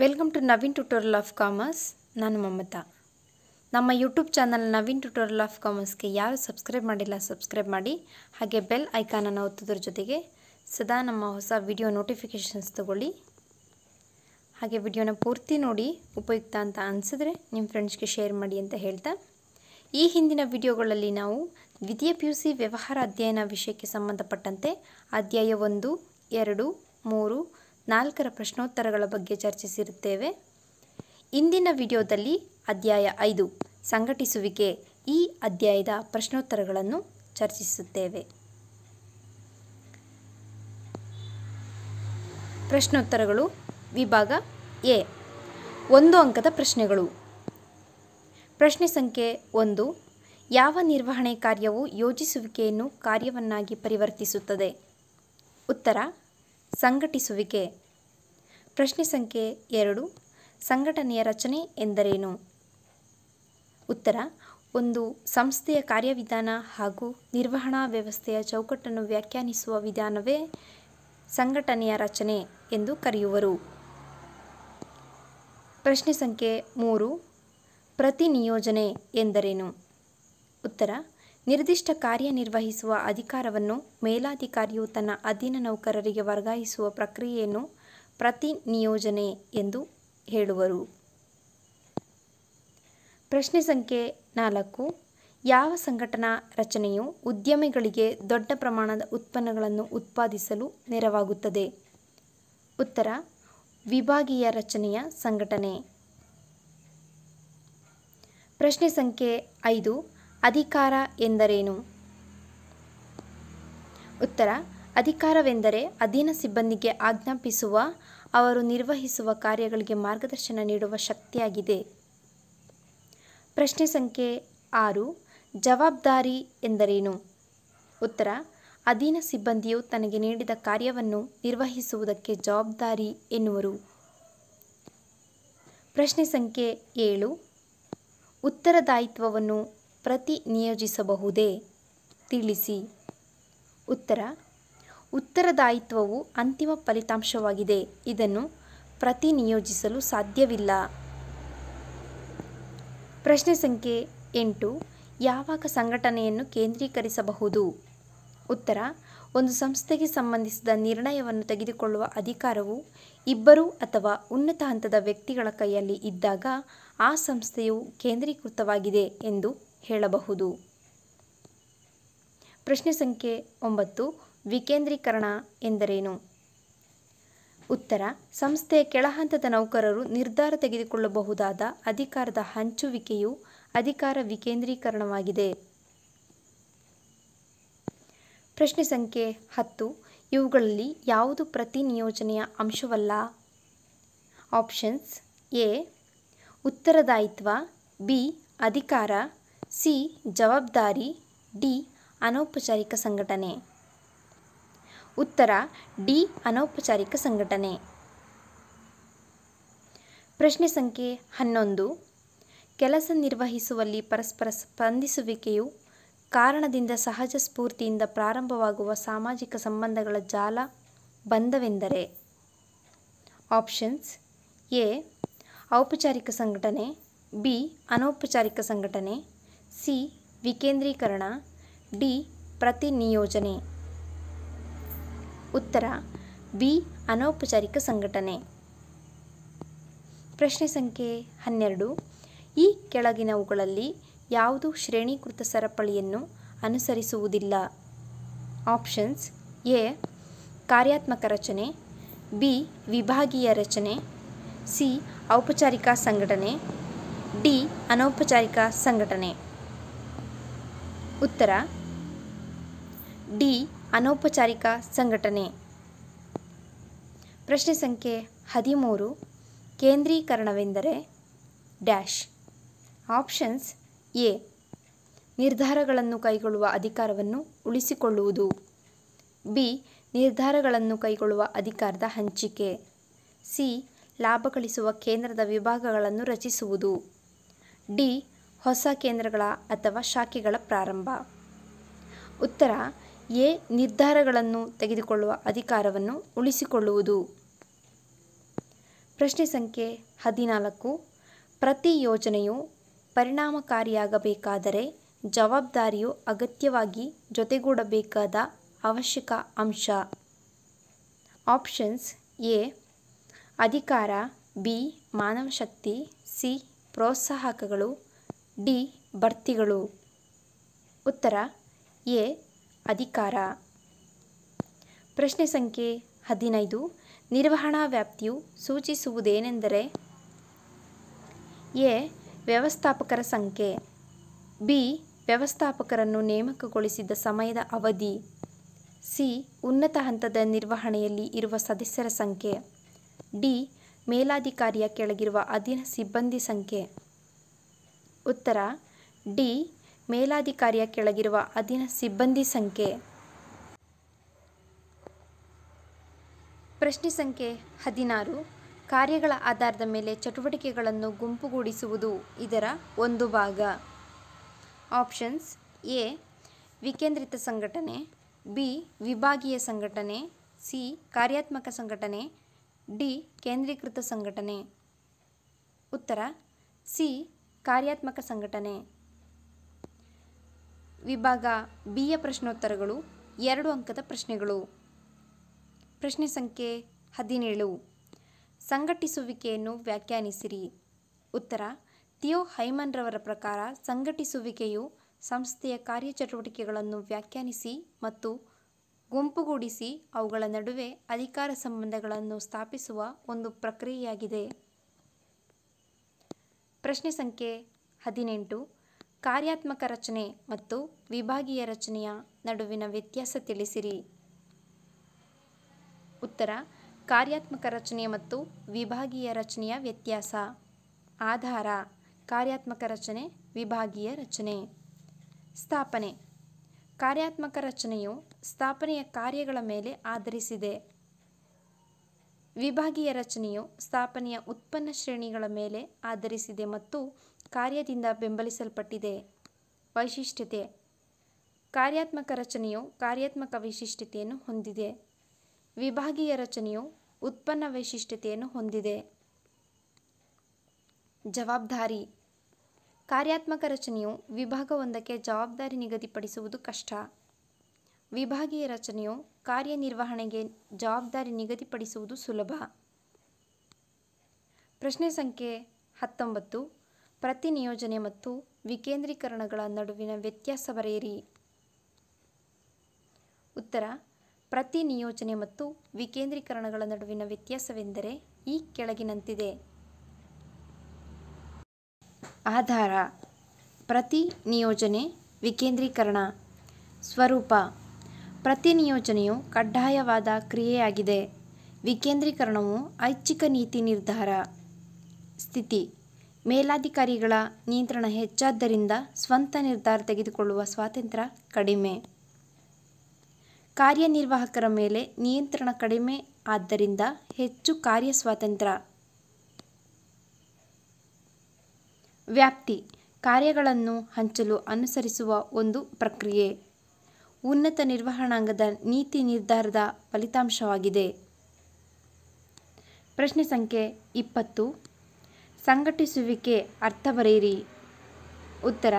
Welcome to Naveen tutorial of commerce ನಾನು ಮಮತಾ. ನಮ್ಮ YouTube channel Naveen tutorial of ಕಾಮರ್ಸ್ಗೆ ಯಾರು subscribe ಮಾಡಿಲ್ಲ ಸಬ್ಸ್ಕ್ರೈಬ್ ಮಾಡಿ. ಹಾಗೆ ಬೆಲ್ ಐಕಾನನ್ನು ಒತ್ತೋದ್ರ ಜೊತೆಗೆ ಸದಾ ನಮ್ಮ ಹೊಸ ವಿಡಿಯೋ ನೋಟಿಫಿಕೇಷನ್ಸ್ ತಗೊಳ್ಳಿ. ಹಾಗೆ ವಿಡಿಯೋನ ಪೂರ್ತಿ ನೋಡಿ, ಉಪಯುಕ್ತ ಅಂತ ಅನಿಸಿದ್ರೆ ನಿಮ್ಮ ಫ್ರೆಂಡ್ಸ್ಗೆ ಶೇರ್ ಮಾಡಿ ಅಂತ ಹೇಳ್ತಾ. ಈ ಹಿಂದಿನ ವಿಡಿಯೋಗಳಲ್ಲಿ ನಾವು ದ್ವಿತೀಯ ಪಿ ಯು ಸಿ ವ್ಯವಹಾರ ಅಧ್ಯಯನ ವಿಷಯಕ್ಕೆ ಸಂಬಂಧಪಟ್ಟಂತೆ ಅಧ್ಯಾಯ ಒಂದು, ಎರಡು, ಮೂರು ನಾಲ್ಕರ ಪ್ರಶ್ನೋತ್ತರಗಳ ಬಗ್ಗೆ ಚರ್ಚಿಸಿರುತ್ತೇವೆ. ಇಂದಿನ ವಿಡಿಯೋದಲ್ಲಿ ಅಧ್ಯಾಯ ಐದು, ಸಂಘಟಿಸುವಿಕೆ, ಈ ಅಧ್ಯಾಯದ ಪ್ರಶ್ನೋತ್ತರಗಳನ್ನು ಚರ್ಚಿಸುತ್ತೇವೆ. ಪ್ರಶ್ನೋತ್ತರಗಳು, ವಿಭಾಗ ಎ, ಒಂದು ಅಂಕದ ಪ್ರಶ್ನೆಗಳು. ಪ್ರಶ್ನೆ ಸಂಖ್ಯೆ ಒಂದು, ಯಾವ ನಿರ್ವಹಣೆ ಕಾರ್ಯವು ಯೋಜಿಸುವಿಕೆಯನ್ನು ಕಾರ್ಯವನ್ನಾಗಿ ಪರಿವರ್ತಿಸುತ್ತದೆ? ಉತ್ತರ, ಸಂಘಟಿಸುವಿಕೆ. ಪ್ರಶ್ನೆ ಸಂಖ್ಯೆ ಎರಡು, ಸಂಘಟನೆಯ ರಚನೆ ಎಂದರೇನು? ಉತ್ತರ, ಒಂದು ಸಂಸ್ಥೆಯ ಕಾರ್ಯವಿಧಾನ ಹಾಗೂ ನಿರ್ವಹಣಾ ವ್ಯವಸ್ಥೆಯ ಚೌಕಟ್ಟನ್ನು ವ್ಯಾಖ್ಯಾನಿಸುವ ವಿಧಾನವೇ ಸಂಘಟನೆಯ ರಚನೆ ಎಂದು ಕರೆಯುವರು. ಪ್ರಶ್ನೆ ಸಂಖ್ಯೆ ಮೂರು, ಪ್ರತಿನಿಯೋಜನೆ ಎಂದರೇನು? ಉತ್ತರ, ನಿರ್ದಿಷ್ಟ ಕಾರ್ಯನಿರ್ವಹಿಸುವ ಅಧಿಕಾರವನ್ನು ಮೇಲಾಧಿಕಾರಿಯು ತನ್ನ ಅಧೀನ ನೌಕರರಿಗೆ ವರ್ಗಾಯಿಸುವ ಪ್ರಕ್ರಿಯೆಯನ್ನು ಪ್ರತಿನಿಯೋಜನೆ ಎಂದು ಹೇಳುವರು. ಪ್ರಶ್ನೆ ಸಂಖ್ಯೆ ನಾಲ್ಕು. ಯಾವ ಸಂಘಟನಾ ರಚನೆಯು ಉದ್ಯಮಿಗಳಿಗೆ ದೊಡ್ಡ ಪ್ರಮಾಣದ ಉತ್ಪನ್ನಗಳನ್ನು ಉತ್ಪಾದಿಸಲು ನೆರವಾಗುತ್ತದೆ? ಉತ್ತರ, ವಿಭಾಗೀಯ ರಚನೆಯ ಸಂಘಟನೆ. ಪ್ರಶ್ನೆ ಸಂಖ್ಯೆ ಐದು, ಅಧಿಕಾರ ಎಂದರೇನು? ಉತ್ತರ ಅಧಿಕಾರವೆಂದರೆ ಅಧೀನ ಸಿಬ್ಬಂದಿಗೆ ಆಜ್ಞಾಪಿಸುವ, ಅವರು ನಿರ್ವಹಿಸುವ ಕಾರ್ಯಗಳಿಗೆ ಮಾರ್ಗದರ್ಶನ ನೀಡುವ ಶಕ್ತಿಯಾಗಿದೆ. ಪ್ರಶ್ನೆ ಸಂಖ್ಯೆ ಆರು, ಜವಾಬ್ದಾರಿ ಎಂದರೇನು? ಉತ್ತರ, ಅಧೀನ ಸಿಬ್ಬಂದಿಯು ತನಗೆ ನೀಡಿದ ಕಾರ್ಯವನ್ನು ನಿರ್ವಹಿಸುವುದಕ್ಕೆ ಜವಾಬ್ದಾರಿ ಎನ್ನುವರು. ಪ್ರಶ್ನೆ ಸಂಖ್ಯೆ ಏಳು, ಉತ್ತರದಾಯಿತ್ವವನ್ನು ಪ್ರತಿನಿಯೋಜಿಸಬಹುದೇ? ತಿಳಿಸಿ. ಉತ್ತರ ಉತ್ತರದಾಯಿತ್ವವು ಅಂತಿಮ ಫಲಿತಾಂಶವಾಗಿದೆ. ಇದನ್ನು ಪ್ರತಿನಿಯೋಜಿಸಲು ಸಾಧ್ಯವಿಲ್ಲ. ಪ್ರಶ್ನೆ ಸಂಖ್ಯೆ ಎಂಟು. ಯಾವಾಗ ಸಂಘಟನೆಯನ್ನು ಕೇಂದ್ರೀಕರಿಸಬಹುದು? ಉತ್ತರ. ಒಂದು ಸಂಸ್ಥೆಗೆ ಸಂಬಂಧಿಸಿದ ನಿರ್ಣಯವನ್ನು ತೆಗೆದುಕೊಳ್ಳುವ ಅಧಿಕಾರವು ಇಬ್ಬರು ಅಥವಾ ಉನ್ನತ ಹಂತದ ವ್ಯಕ್ತಿಗಳ ಕೈಯಲ್ಲಿ ಇದ್ದಾಗ ಆ ಸಂಸ್ಥೆಯು ಕೇಂದ್ರೀಕೃತವಾಗಿದೆ ಎಂದು ಹೇಳಬಹುದು. ಪ್ರಶ್ನೆ ಸಂಖ್ಯೆ ಒಂಬತ್ತು. ವಿಕೇಂದ್ರೀಕರಣ ಎಂದರೇನು? ಉತ್ತರ ಸಂಸ್ಥೆಯ ಕೆಳಹಂತದ ನೌಕರರು ನಿರ್ಧಾರ ತೆಗೆದುಕೊಳ್ಳಬಹುದಾದ ಅಧಿಕಾರದ ಹಂಚುವಿಕೆಯು ಅಧಿಕಾರ ವಿಕೇಂದ್ರೀಕರಣವಾಗಿದೆ. ಪ್ರಶ್ನೆ ಸಂಖ್ಯೆ ಹತ್ತು, ಇವುಗಳಲ್ಲಿ ಯಾವುದು ಪ್ರತಿನಿಯೋಜನೆಯ ಅಂಶವಲ್ಲ? ಆಪ್ಷನ್ಸ್ ಎ, ಉತ್ತರದಾಯಿತ್ವ, ಬಿ, ಅಧಿಕಾರ, ಸಿ, ಜವಾಬ್ದಾರಿ, ಡಿ, ಅನೌಪಚಾರಿಕ ಸಂಘಟನೆ. ಉತ್ತರ, ಡಿ, ಅನೌಪಚಾರಿಕ ಸಂಘಟನೆ. ಪ್ರಶ್ನೆ ಸಂಖ್ಯೆ ಹನ್ನೊಂದು. ಕೆಲಸ ನಿರ್ವಹಿಸುವಲ್ಲಿ ಪರಸ್ಪರ ಸ್ಪಂದಿಸುವಿಕೆಯು ಕಾರಣದಿಂದ ಸಹಜ ಸ್ಫೂರ್ತಿಯಿಂದ ಪ್ರಾರಂಭವಾಗುವ ಸಾಮಾಜಿಕ ಸಂಬಂಧಗಳ ಜಾಲ ಬಂಧವೆಂದರೆ ಆಪ್ಷನ್ಸ್, ಎ, ಔಪಚಾರಿಕ ಸಂಘಟನೆ, ಬಿ, ಅನೌಪಚಾರಿಕ ಸಂಘಟನೆ, ಸಿ, ವಿಕೇಂದ್ರೀಕರಣ, ಡಿ, ಪ್ರತಿನಿಯೋಜನೆ. ಉತ್ತರ. ಬಿ. ಅನೌಪಚಾರಿಕ ಸಂಘಟನೆ. ಪ್ರಶ್ನೆ ಸಂಖ್ಯೆ ಹನ್ನೆರಡು. ಈ ಕೆಳಗಿನವುಗಳಲ್ಲಿ ಯಾವುದು ಶ್ರೇಣೀಕೃತ ಸರಪಳಿಯನ್ನು ಅನುಸರಿಸುವುದಿಲ್ಲ? Options A. ಕಾರ್ಯಾತ್ಮಕ ರಚನೆ. ಬಿ. ವಿಭಾಗೀಯ ರಚನೆ. ಸಿ. ಔಪಚಾರಿಕ ಸಂಘಟನೆ. ಡಿ. ಅನೌಪಚಾರಿಕ ಸಂಘಟನೆ. ಉತ್ತರ. ಡಿ. ಅನೌಪಚಾರಿಕ ಸಂಘಟನೆ. ಪ್ರಶ್ನೆ ಸಂಖ್ಯೆ ಹದಿಮೂರು. ಕೇಂದ್ರೀಕರಣವೆಂದರೆ ಡ್ಯಾಶ್. Options A. ನಿರ್ಧಾರಗಳನ್ನು ಕೈಗೊಳ್ಳುವ ಅಧಿಕಾರವನ್ನು ಉಳಿಸಿಕೊಳ್ಳುವುದು. ಬಿ. ನಿರ್ಧಾರಗಳನ್ನು ಕೈಗೊಳ್ಳುವ ಅಧಿಕಾರದ ಹಂಚಿಕೆ. ಸಿ. ಲಾಭ ಗಳಿಸುವ ಕೇಂದ್ರದ ವಿಭಾಗಗಳನ್ನು ರಚಿಸುವುದು. ಡಿ. ಹೊಸ ಕೇಂದ್ರಗಳ ಅಥವಾ ಶಾಖೆಗಳ ಪ್ರಾರಂಭ. ಉತ್ತರ. ಎ ನಿರ್ಧಾರಗಳನ್ನು ತೆಗೆದುಕೊಳ್ಳುವ ಅಧಿಕಾರವನ್ನು ಉಳಿಸಿಕೊಳ್ಳುವುದು. ಪ್ರಶ್ನೆ ಸಂಖ್ಯೆ ಹದಿನಾಲ್ಕು. ಪ್ರತಿ ಯೋಜನೆಯು ಪರಿಣಾಮಕಾರಿಯಾಗಬೇಕಾದರೆ ಜವಾಬ್ದಾರಿಯು ಅಗತ್ಯವಾಗಿ ಜೊತೆಗೂಡಬೇಕಾದ ಅವಶ್ಯಕ ಅಂಶ. Options A. ಅಧಿಕಾರ, ಬಿ. ಮಾನವಶಕ್ತಿ ಸಿ. ಪ್ರೋತ್ಸಾಹಕಗಳು, ಡಿ. ಬಡ್ತಿಗಳು. ಉತ್ತರ ಎ. ಅಧಿಕಾರ. ಪ್ರಶ್ನೆ ಸಂಖ್ಯೆ ಹದಿನೈದು. ನಿರ್ವಹಣಾ ವ್ಯಾಪ್ತಿಯು ಸೂಚಿಸುವುದೇನೆಂದರೆ ಎ. ವ್ಯವಸ್ಥಾಪಕರ ಸಂಖ್ಯೆ. ಬಿ. ವ್ಯವಸ್ಥಾಪಕರನ್ನು ನೇಮಕಗೊಳಿಸಿದ ಸಮಯದ ಅವಧಿ. ಸಿ. ಉನ್ನತ ಹಂತದ ನಿರ್ವಹಣೆಯಲ್ಲಿ ಇರುವ ಸದಸ್ಯರ ಸಂಖ್ಯೆ. ಡಿ. ಮೇಲಾಧಿಕಾರಿಯ ಕೆಳಗಿರುವ ಅಧೀನ ಸಿಬ್ಬಂದಿ ಸಂಖ್ಯೆ. ಉತ್ತರ. ಡಿ. ಮೇಲಾಧಿಕಾರಿಯ ಕೆಳಗಿರುವ ಅಧೀನ ಸಿಬ್ಬಂದಿ ಸಂಖ್ಯೆ. ಪ್ರಶ್ನೆ ಸಂಖ್ಯೆ ಹದಿನಾರು. ಕಾರ್ಯಗಳ ಆಧಾರದ ಮೇಲೆ ಚಟುವಟಿಕೆಗಳನ್ನು ಗುಂಪುಗೂಡಿಸುವುದು ಇದರ ಒಂದು ಭಾಗ. Options A. ವಿಕೇಂದ್ರಿತ ಸಂಘಟನೆ, ಬಿ. ವಿಭಾಗೀಯ ಸಂಘಟನೆ, ಸಿ. ಕಾರ್ಯಾತ್ಮಕ ಸಂಘಟನೆ, ಡಿ. ಕೇಂದ್ರೀಕೃತ ಸಂಘಟನೆ. ಉತ್ತರ ಸಿ. ಕಾರ್ಯಾತ್ಮಕ ಸಂಘಟನೆ. ವಿಭಾಗ ಬಿಯ ಪ್ರಶ್ನೋತ್ತರಗಳು ಎರಡು ಅಂಕದ ಪ್ರಶ್ನೆಗಳು. ಪ್ರಶ್ನೆ ಸಂಖ್ಯೆ ಹದಿನೇಳು. ಸಂಘಟಿಸುವಿಕೆಯನ್ನು ವ್ಯಾಖ್ಯಾನಿಸಿರಿ. ಉತ್ತರ, ಥಿಯೋ ಹೈಮನ್ರವರ ಪ್ರಕಾರ ಸಂಘಟಿಸುವಿಕೆಯು ಸಂಸ್ಥೆಯ ಕಾರ್ಯಚಟುವಟಿಕೆಗಳನ್ನು ವ್ಯಾಖ್ಯಾನಿಸಿ ಮತ್ತು ಗುಂಪುಗೂಡಿಸಿ ಅವುಗಳ ನಡುವೆ ಅಧಿಕಾರ ಸಂಬಂಧಗಳನ್ನು ಸ್ಥಾಪಿಸುವ ಒಂದು ಪ್ರಕ್ರಿಯೆಯಾಗಿದೆ. ಪ್ರಶ್ನೆ ಸಂಖ್ಯೆ ಹದಿನೆಂಟು. ಕಾರ್ಯಾತ್ಮಕ ರಚನೆ ಮತ್ತು ವಿಭಾಗೀಯ ರಚನೆಯ ನಡುವಿನ ವ್ಯತ್ಯಾಸ ತಿಳಿಸಿರಿ. ಉತ್ತರ, ಕಾರ್ಯಾತ್ಮಕ ರಚನೆ ಮತ್ತು ವಿಭಾಗೀಯ ರಚನೆಯ ವ್ಯತ್ಯಾಸ. ಆಧಾರ, ಕಾರ್ಯಾತ್ಮಕ ರಚನೆ, ವಿಭಾಗೀಯ ರಚನೆ. ಸ್ಥಾಪನೆ, ಕಾರ್ಯಾತ್ಮಕ ರಚನೆಯು ಸ್ಥಾಪನೆಯ ಕಾರ್ಯಗಳ ಮೇಲೆ ಆಧರಿಸಿದೆ. ವಿಭಾಗೀಯ ರಚನೆಯು ಸ್ಥಾಪನೆಯ ಉತ್ಪನ್ನ ಶ್ರೇಣಿಗಳ ಮೇಲೆ ಆಧರಿಸಿದೆ ಮತ್ತು ಕಾರ್ಯದಿಂದ ಬೆಂಬಲಿಸಲ್ಪಟ್ಟಿದೆ. ವೈಶಿಷ್ಟ್ಯತೆ. ಕಾರ್ಯಾತ್ಮಕ ರಚನೆಯು ಕಾರ್ಯಾತ್ಮಕ ವೈಶಿಷ್ಟ್ಯತೆಯನ್ನು ಹೊಂದಿದೆ. ವಿಭಾಗೀಯ ರಚನೆಯು ಉತ್ಪನ್ನ ವೈಶಿಷ್ಟ್ಯತೆಯನ್ನು ಹೊಂದಿದೆ. ಜವಾಬ್ದಾರಿ. ಕಾರ್ಯಾತ್ಮಕ ರಚನೆಯು ವಿಭಾಗವೊಂದಕ್ಕೆ ಜವಾಬ್ದಾರಿ ನಿಗದಿಪಡಿಸುವುದು ಕಷ್ಟ. ವಿಭಾಗೀಯ ರಚನೆಯು ಕಾರ್ಯನಿರ್ವಹಣೆಗೆ ಜವಾಬ್ದಾರಿ ನಿಗದಿಪಡಿಸುವುದು ಸುಲಭ. ಪ್ರಶ್ನೆ ಸಂಖ್ಯೆ ಹತ್ತೊಂಬತ್ತು. ಪ್ರತಿ ನಿಯೋಜನೆ ಮತ್ತು ವಿಕೇಂದ್ರೀಕರಣಗಳ ನಡುವಿನ ವ್ಯತ್ಯಾಸ ಬರೆಯಿರಿ. ಉತ್ತರ, ಪ್ರತಿ ನಿಯೋಜನೆ ಮತ್ತು ವಿಕೇಂದ್ರೀಕರಣಗಳ ನಡುವಿನ ವ್ಯತ್ಯಾಸವೆಂದರೆ ಈ ಕೆಳಗಿನಂತಿದೆ. ಆಧಾರ, ಪ್ರತಿ ನಿಯೋಜನೆ, ವಿಕೇಂದ್ರೀಕರಣ. ಸ್ವರೂಪ, ಪ್ರತಿ ನಿಯೋಜನೆಯು ಕಡ್ಡಾಯವಾದ ಕ್ರಿಯೆಯಾಗಿದೆ. ವಿಕೇಂದ್ರೀಕರಣವು ಐಚ್ಛಿಕ ನೀತಿ ನಿರ್ಧಾರ. ಸ್ಥಿತಿ ಮೇಲಾಧಿಕಾರಿಗಳ ನಿಯಂತ್ರಣ ಹೆಚ್ಚಾದ್ದರಿಂದ ಸ್ವಂತ ನಿರ್ಧಾರ ತೆಗೆದುಕೊಳ್ಳುವ ಸ್ವಾತಂತ್ರ್ಯ ಕಡಿಮೆ. ಕಾರ್ಯನಿರ್ವಾಹಕರ ಮೇಲೆ ನಿಯಂತ್ರಣ ಕಡಿಮೆ, ಆದ್ದರಿಂದ ಹೆಚ್ಚು ಕಾರ್ಯ ಸ್ವಾತಂತ್ರ್ಯ ವ್ಯಾಪ್ತಿ ಕಾರ್ಯಗಳನ್ನು ಹಂಚಲು ಅನುಸರಿಸುವ ಒಂದು ಪ್ರಕ್ರಿಯೆ. ಉನ್ನತ ನಿರ್ವಹಣಾಂಗದ ನೀತಿ ನಿರ್ಧಾರದ ಫಲಿತಾಂಶವಾಗಿದೆ. ಪ್ರಶ್ನೆ ಸಂಖ್ಯೆ ಇಪ್ಪತ್ತು ಸಂಘಟಿಸುವಿಕೆ ಅರ್ಥ ಬರೆಯಿರಿ ಉತ್ತರ,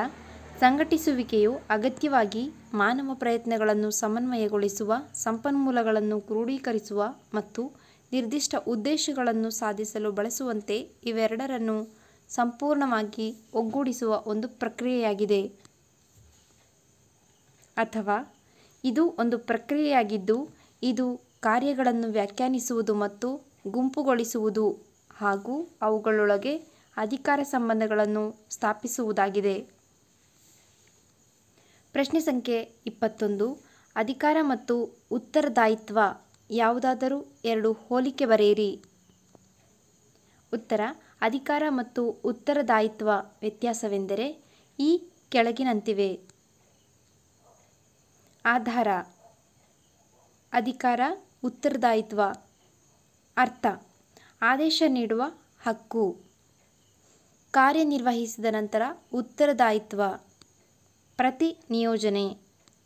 ಸಂಘಟಿಸುವಿಕೆಯು ಅಗತ್ಯವಾಗಿ ಮಾನವ ಪ್ರಯತ್ನಗಳನ್ನು ಸಮನ್ವಯಗೊಳಿಸುವ, ಸಂಪನ್ಮೂಲಗಳನ್ನು ಕ್ರೋಢೀಕರಿಸುವ ಮತ್ತು ನಿರ್ದಿಷ್ಟ ಉದ್ದೇಶಗಳನ್ನು ಸಾಧಿಸಲು ಬಳಸುವಂತೆ ಇವೆರಡರನ್ನು ಸಂಪೂರ್ಣವಾಗಿ ಒಗ್ಗೂಡಿಸುವ ಒಂದು ಪ್ರಕ್ರಿಯೆಯಾಗಿದೆ. ಅಥವಾ, ಇದು ಒಂದು ಪ್ರಕ್ರಿಯೆಯಾಗಿದ್ದು, ಇದು ಕಾರ್ಯಗಳನ್ನು ವ್ಯಾಖ್ಯಾನಿಸುವುದು ಮತ್ತು ಗುಂಪುಗೊಳಿಸುವುದು. ಹಾಗೂ ಅವುಗಳೊಳಗೆ ಅಧಿಕಾರ ಸಂಬಂಧಗಳನ್ನು ಸ್ಥಾಪಿಸುವುದಾಗಿದೆ. ಪ್ರಶ್ನೆ ಸಂಖ್ಯೆ ಇಪ್ಪತ್ತೊಂದು. ಅಧಿಕಾರ ಮತ್ತು ಉತ್ತರದಾಯಿತ್ವ ಯಾವುದಾದರೂ ಎರಡು ಹೋಲಿಕೆ ಬರೆಯಿರಿ. ಉತ್ತರ. ಅಧಿಕಾರ ಮತ್ತು ಉತ್ತರದಾಯಿತ್ವ ವ್ಯತ್ಯಾಸವೆಂದರೆ ಈ ಕೆಳಗಿನಂತಿವೆ. ಆಧಾರ. ಅಧಿಕಾರ, ಉತ್ತರದಾಯಿತ್ವ. ಅರ್ಥ. ಆದೇಶ ನೀಡುವ ಹಕ್ಕು. ಕಾರ್ಯನಿರ್ವಹಿಸಿದ ನಂತರ ಉತ್ತರದಾಯಿತ್ವ. ಪ್ರತಿ ನಿಯೋಜನೆ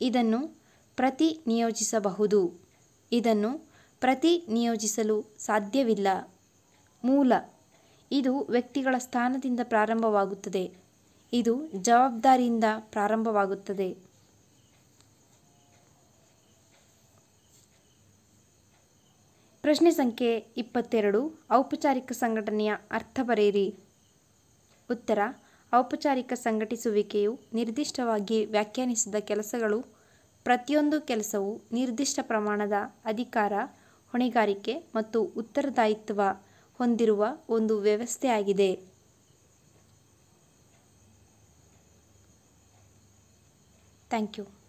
ಇದನ್ನು ಪ್ರತಿ ನಿಯೋಜಿಸಬಹುದು ಇದನ್ನು ಪ್ರತಿ ನಿಯೋಜಿಸಲು ಸಾಧ್ಯವಿಲ್ಲ. ಮೂಲ. ಇದು ವ್ಯಕ್ತಿಗಳ ಸ್ಥಾನದಿಂದ ಪ್ರಾರಂಭವಾಗುತ್ತದೆ. ಇದು ಜವಾಬ್ದಾರಿಯಿಂದ ಪ್ರಾರಂಭವಾಗುತ್ತದೆ. ಪ್ರಶ್ನೆ ಸಂಖ್ಯೆ ಇಪ್ಪತ್ತೆರಡು, ಔಪಚಾರಿಕ ಸಂಘಟನೆಯ ಅರ್ಥ ಬರೆಯಿರಿ. ಉತ್ತರ, ಔಪಚಾರಿಕ ಸಂಘಟಿಸುವಿಕೆಯು ನಿರ್ದಿಷ್ಟವಾಗಿ ವ್ಯಾಖ್ಯಾನಿಸಿದ ಕೆಲಸಗಳು, ಪ್ರತಿಯೊಂದು ಕೆಲಸವು ನಿರ್ದಿಷ್ಟ ಪ್ರಮಾಣದ ಅಧಿಕಾರ, ಹೊಣೆಗಾರಿಕೆ ಮತ್ತು ಉತ್ತರದಾಯಿತ್ವ ಹೊಂದಿರುವ ಒಂದು ವ್ಯವಸ್ಥೆಯಾಗಿದೆ. Thank you.